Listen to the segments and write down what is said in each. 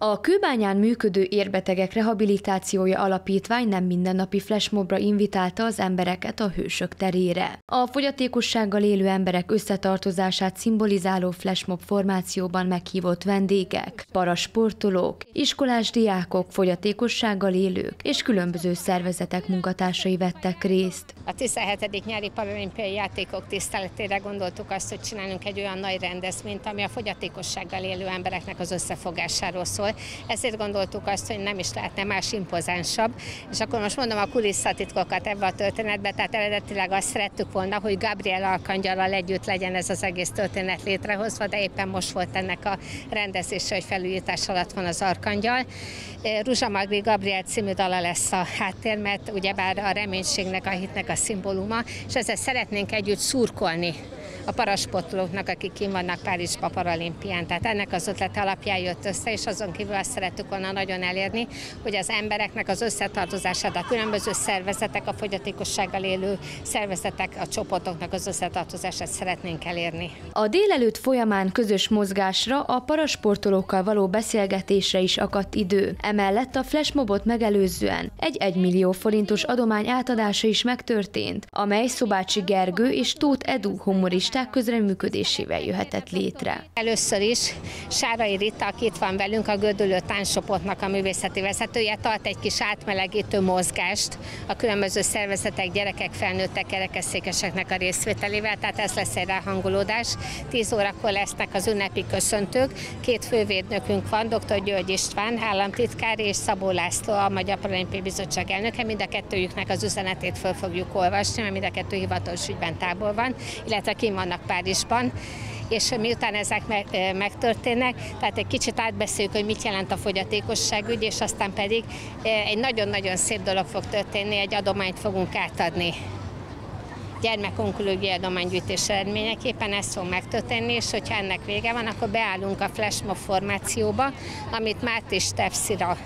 A kőbányán működő érbetegek rehabilitációja alapítvány nem mindennapi flashmobra invitálta az embereket a hősök terére. A fogyatékossággal élő emberek összetartozását szimbolizáló flashmob formációban meghívott vendégek, parasportolók, iskolás diákok, fogyatékossággal élők és különböző szervezetek munkatársai vettek részt. A 17. nyári paralimpiai játékok tiszteletére gondoltuk azt, hogy csinálunk egy olyan nagy rendezvényt, ami a fogyatékossággal élő embereknek az összefogásáról szól szól. Ezért gondoltuk azt, hogy nem is lehetne más impozánsabb. És akkor most mondom a kulisszatitkokat ebbe a történetbe, tehát eredetileg azt szerettük volna, hogy Gabriel Alkangyalal együtt legyen ez az egész történet létrehozva, de éppen most volt ennek a rendezése, hogy felújítás alatt van az Arkangyal. Ruzsa Magri Gabriel című dala lesz a háttér, mert ugyebár a reménységnek, a hitnek a szimbóluma, és ezzel szeretnénk együtt szurkolni a parasportolóknak, akik kim vannak Párizsba paralimpián. Tehát ennek az ötlet alapján jött össze, és azon kívül azt szerettük volna nagyon elérni, hogy az embereknek az összetartozását, a különböző szervezetek, a fogyatékossággal élő szervezetek, a csoportoknak az összetartozását szeretnénk elérni. A délelőtt folyamán közös mozgásra, a parasportolókkal való beszélgetésre is akadt idő. Emellett a flashmobot megelőzően egy 1 millió forintos adomány átadása is megtörtént, amely Szobácsi Gergő és Tóth Edu humorista turisták közreműködésével jöhetett létre. Először is Sárai Rita, aki itt van velünk, a Gödölő Táncsoportnak a művészeti vezetője, tart egy kis átmelegítő mozgást a különböző szervezetek, gyerekek, felnőttek, kerekesszékeseknek a részvételével, tehát ez lesz egy ráhangolódás. 10 órakor lesznek az ünnepi köszöntők. Két fővédnökünk van, dr. György István, államtitkár és Szabó László, a Magyar Paralimpiai Bizottság elnöke. Mind a kettőjüknek az üzenetét föl fogjuk olvasni, mert mind a kettő hivatalos ügyben tábor van, illetve kim vannak Párizsban, és miután ezek megtörténnek, tehát egy kicsit átbeszéljük, hogy mit jelent a fogyatékosságügy, és aztán pedig egy nagyon-nagyon szép dolog fog történni, egy adományt fogunk átadni. Gyermekonkológiai adománygyűjtés eredményeképpen ez fog megtörténni, és hogyha ennek vége van, akkor beállunk a flashmob formációba, amit Mártis Tepszira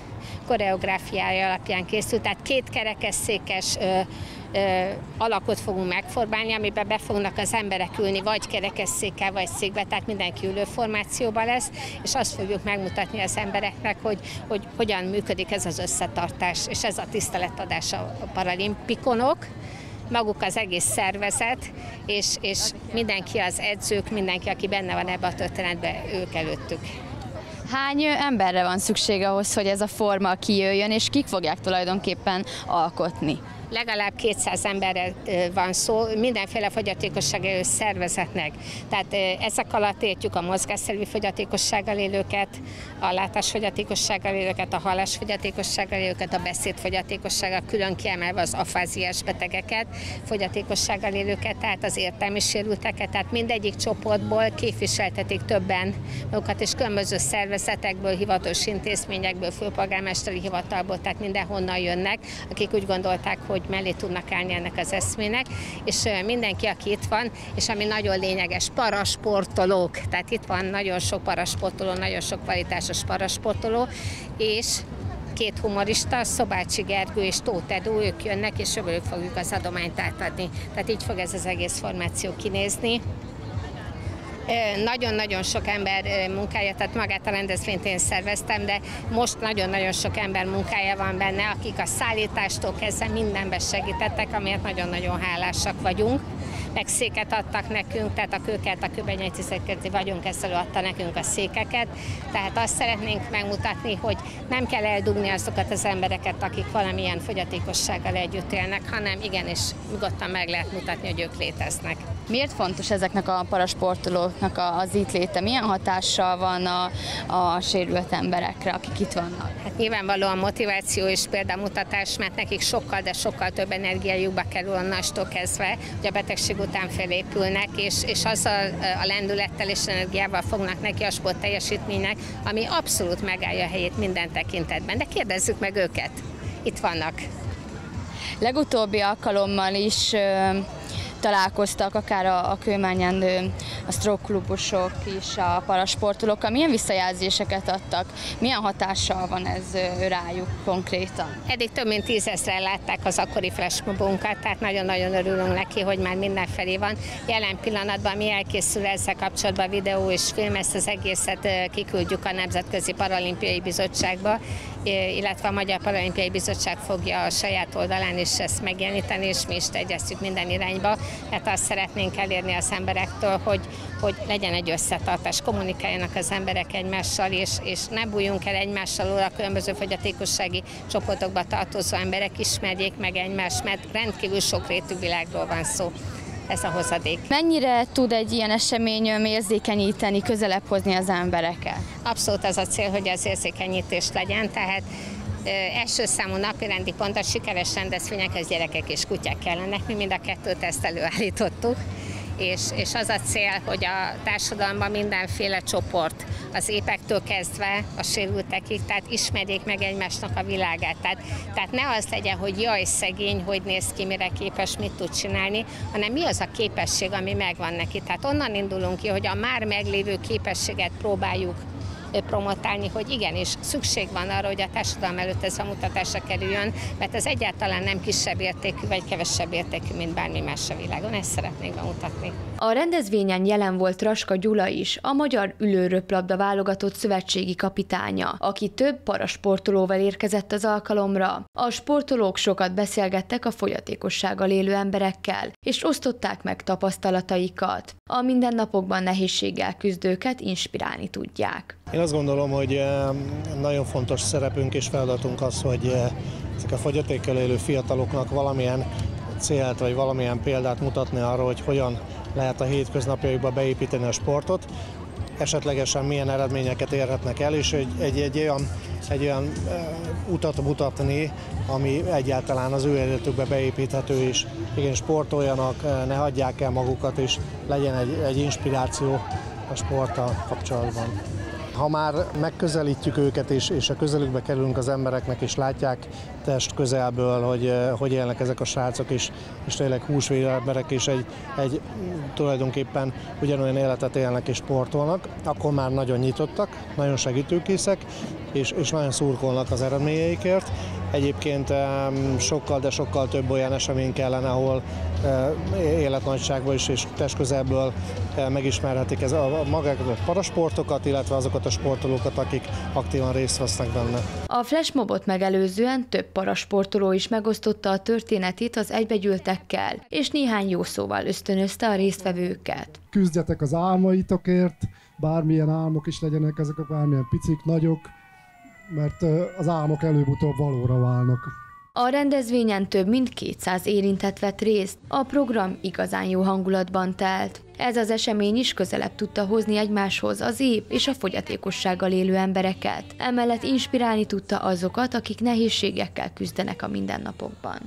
koreográfiája alapján készült, tehát két kerekesszékes alakot fogunk megformálni, amiben be fognak az emberek ülni, vagy kerekesszékkel, vagy székbe, tehát mindenki ülő formációban lesz, és azt fogjuk megmutatni az embereknek, hogy, hogy hogyan működik ez az összetartás, és ez a tiszteletadás a paralimpikonok, maguk az egész szervezet, és, és mindenki az edzők, mindenki, aki benne van ebbe a történetben, ők előttük. Hány emberre van szükség ahhoz, hogy ez a forma kijöjjön, és kik fogják tulajdonképpen alkotni? Legalább 200 emberre van szó, mindenféle fogyatékossággal szervezetnek. Tehát ezek alatt értjük a mozgásszervi fogyatékossággal élőket, a látásfogyatékossággal élőket, a hallásfogyatékossággal élőket, a beszédfogyatékossággal, külön kiemelve az afáziás betegeket, fogyatékossággal élőket, tehát az értelmi sérülteket, tehát mindegyik csoportból képviseltetik többen magukat, és különböző szervezetekből, hivatalos intézményekből, főpolgármesteri hivatalból, tehát mindenhonnan jönnek, akik úgy gondolták, hogy hogy mellé tudnak állni ennek az eszmének, és mindenki, aki itt van, és ami nagyon lényeges, parasportolók, tehát itt van nagyon sok parasportoló, nagyon sok kvalitásos parasportoló, és két humorista, Szobácsi Gergő és Tóth Edu, ők jönnek, és ők fogjuk az adományt átadni. Tehát így fog ez az egész formáció kinézni. Nagyon-nagyon sok ember munkája, tehát magát a rendezvényt én szerveztem, de most nagyon-nagyon sok ember munkája van benne, akik a szállítástól kezdve mindenbe segítettek, amiért nagyon-nagyon hálásak vagyunk meg széket adtak nekünk, tehát a kőket, a köbenyei tiszteletkezdi vagyunk, ezt adta nekünk a székeket. Tehát azt szeretnénk megmutatni, hogy nem kell eldugni azokat az embereket, akik valamilyen fogyatékossággal együtt élnek, hanem igenis nyugodtan meg lehet mutatni, hogy ők léteznek. Miért fontos ezeknek a parasportolóknak az itt léte? Milyen hatással van a, a sérült emberekre, akik itt vannak? Hát nyilvánvalóan motiváció és példamutatás, mert nekik sokkal, de sokkal több energiájukba kerül onnastól kezdve, hogy a betegség után felépülnek, és, és azzal a lendülettel és energiával fognak neki a sport teljesítménynek, ami abszolút megállja a helyét minden tekintetben. De kérdezzük meg őket. Itt vannak. Legutóbbi alkalommal is találkoztak, akár a, a kőmányen a stroke is, a parasportolók, milyen visszajelzéseket adtak, milyen hatással van ez rájuk konkrétan? Eddig több mint tízezren látták az akkori flashmobunkat, tehát nagyon-nagyon örülünk neki, hogy már mindenfelé van. Jelen pillanatban mi elkészül ezzel kapcsolatban videó és film, ezt az egészet kiküldjük a Nemzetközi Paralimpiai Bizottságba, illetve a Magyar Paralimpiai Bizottság fogja a saját oldalán is ezt megjeleníteni, és mi is tegyeztük minden irányba. Hát azt szeretnénk elérni az emberektől, hogy, hogy legyen egy összetartás, kommunikáljanak az emberek egymással, és, és ne bújjunk el egymással a különböző fogyatékossági csoportokba tartozó emberek ismerjék meg egymást, mert rendkívül sokrétű világról van szó ez a hozadék. Mennyire tud egy ilyen esemény érzékenyíteni, közelebb hozni az embereket? Abszolút az a cél, hogy az érzékenyítés legyen, tehát első számú napirendi pont a sikeres rendezvényekhez gyerekek és kutyák kellenek, mi mind a kettőt ezt előállítottuk és, és az a cél, hogy a társadalomban mindenféle csoport, az épektől kezdve a sérültekig, tehát ismerjék meg egymásnak a világát. Tehát, tehát ne az legyen, hogy jaj, szegény, hogy néz ki, mire képes, mit tud csinálni, hanem mi az a képesség, ami megvan neki. Tehát onnan indulunk ki, hogy a már meglévő képességet próbáljuk promotálni, hogy igenis szükség van arra, hogy a társadalom előtt ez a mutatásra kerüljön, mert ez egyáltalán nem kisebb értékű vagy kevesebb értékű, mint bármi más a világon. Ezt szeretnék bemutatni. A rendezvényen jelen volt Raska Gyula is, a magyar ülőröplabda válogatott szövetségi kapitánya, aki több parasportolóval érkezett az alkalomra. A sportolók sokat beszélgettek a fogyatékossággal élő emberekkel, és osztották meg tapasztalataikat. A mindennapokban nehézséggel küzdőket inspirálni tudják. Én azt gondolom, hogy eh, nagyon fontos szerepünk és feladatunk az, hogy eh, ezek a fogyatékkel élő fiataloknak valamilyen célt vagy valamilyen példát mutatni arra, hogy hogyan lehet a hétköznapjaikba beépíteni a sportot, esetlegesen milyen eredményeket érhetnek el, és egy, egy, egy olyan, egy olyan uh, utat mutatni, ami egyáltalán az ő életükbe beépíthető, és igen, sportoljanak, ne hagyják el magukat, és legyen egy, egy inspiráció a sporttal kapcsolatban ha már megközelítjük őket, és, és a közelükbe kerülünk az embereknek, és látják test közelből, hogy eh, hogy élnek ezek a srácok, és, és tényleg húsvér emberek, és egy, egy tulajdonképpen ugyanolyan életet élnek és sportolnak, akkor már nagyon nyitottak, nagyon segítőkészek, és, és nagyon szurkolnak az eredményeikért. Egyébként sokkal, de sokkal több olyan esemény kellene, ahol eh, életnagyságban is és testközelből eh, megismerhetik ez a, magákat a parasportokat, illetve azokat a sportolókat, akik aktívan részt vesznek benne. A flashmobot megelőzően több parasportoló is megosztotta a történetét az egybegyűltekkel, és néhány jó szóval ösztönözte a résztvevőket. Küzdjetek az álmaitokért, bármilyen álmok is legyenek, ezek a bármilyen picik, nagyok, mert az álmok előbb-utóbb valóra válnak. A rendezvényen több mint 200 érintett vett részt, a program igazán jó hangulatban telt. Ez az esemény is közelebb tudta hozni egymáshoz az épp és a fogyatékossággal élő embereket. Emellett inspirálni tudta azokat, akik nehézségekkel küzdenek a mindennapokban.